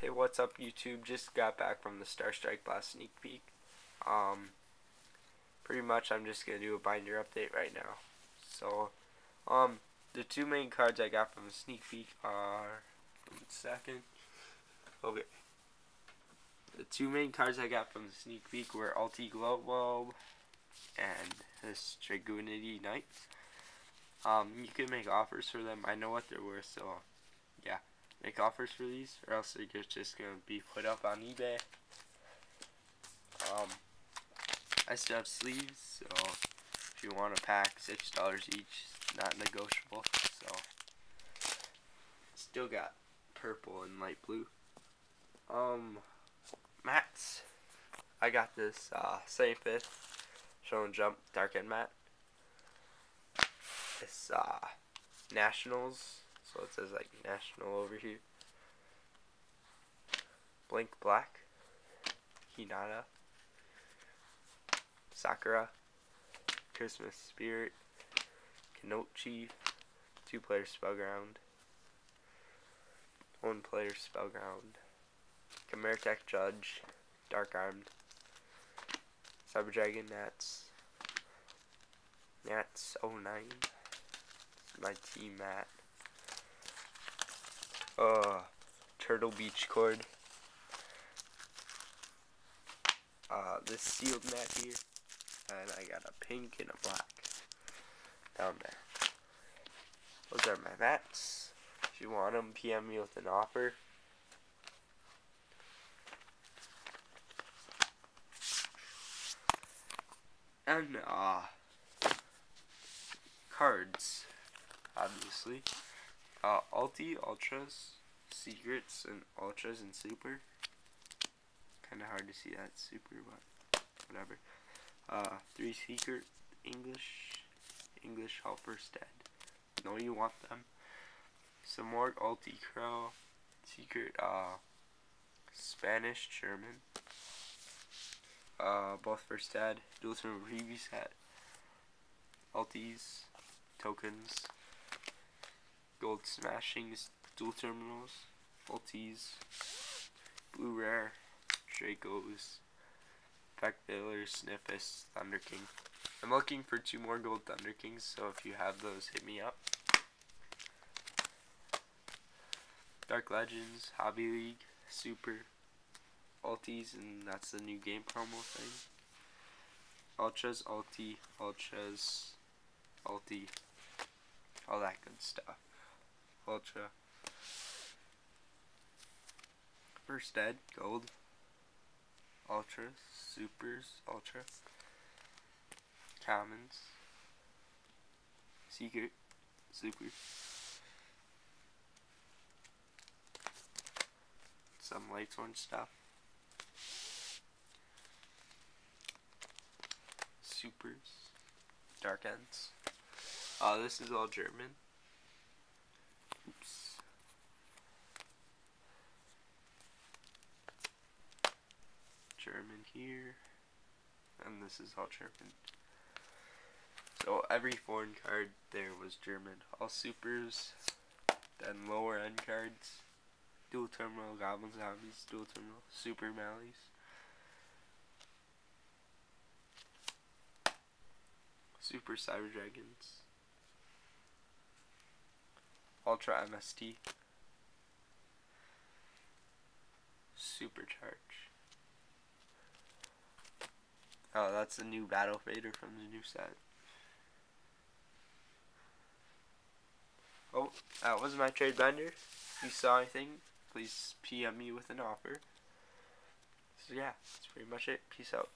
Hey, what's up, YouTube? Just got back from the Starstrike Blast sneak peek. Um, pretty much, I'm just gonna do a binder update right now. So, um, the two main cards I got from the sneak peek are. Second. Okay. The two main cards I got from the sneak peek were Ulti Glow and this Dragunity Knight. Um, you can make offers for them. I know what they're worth, so yeah make offers for these, or else they're just to be put up on eBay. Um, I still have sleeves, so if you want a pack, six dollars each, not negotiable. So, still got purple and light blue. Um, mats. I got this uh, same fit, Shonen Jump dark end mat. This uh, Nationals so it says like national over here. Blink Black. Hinata. Sakura. Christmas Spirit. Kenochi. Two player Spellground. One player Spellground. Tech Judge. Dark Armed. Cyber Dragon Nats. Nats 09. My team mat uh, Turtle Beach cord. Uh, this sealed mat here. And I got a pink and a black down there. Those are my mats. If you want them, PM me with an offer. And, uh, cards, obviously. Uh, Ulti, Ultras, Secrets, and Ultras and Super. Kind of hard to see that Super, but whatever. Uh, three Secret, English, English Helper Stead. Know you want them. Some more Ulti Crow, Secret, uh, Spanish, German. Uh, both for Stead. Dual Preview Set. Ultis, tokens, Gold Smashings, Duel Terminals, Ultis, Blue Rare, Dracos, Fact Sniffus, Thunder King. I'm looking for two more Gold Thunder Kings, so if you have those, hit me up. Dark Legends, Hobby League, Super, Ultis, and that's the new game promo thing. Ultras, Ulti, Ultras, Ulti, all that good stuff. Ultra. First Dead, Gold. Ultra, Supers, Ultra. Commons. Secret, Super. Some lights on stuff. Supers. Dark Ends. Uh, this is all German. German here. And this is all German. So every foreign card there was German. All supers, then lower end cards, Duel Terminal goblin zombies, Duel Terminal super mallies. Super Cyber Dragons. Ultra MST. Supercharge. Oh, that's the new Battle Fader from the new set. Oh, that was my trade binder. If you saw anything, please PM me with an offer. So yeah, that's pretty much it. Peace out.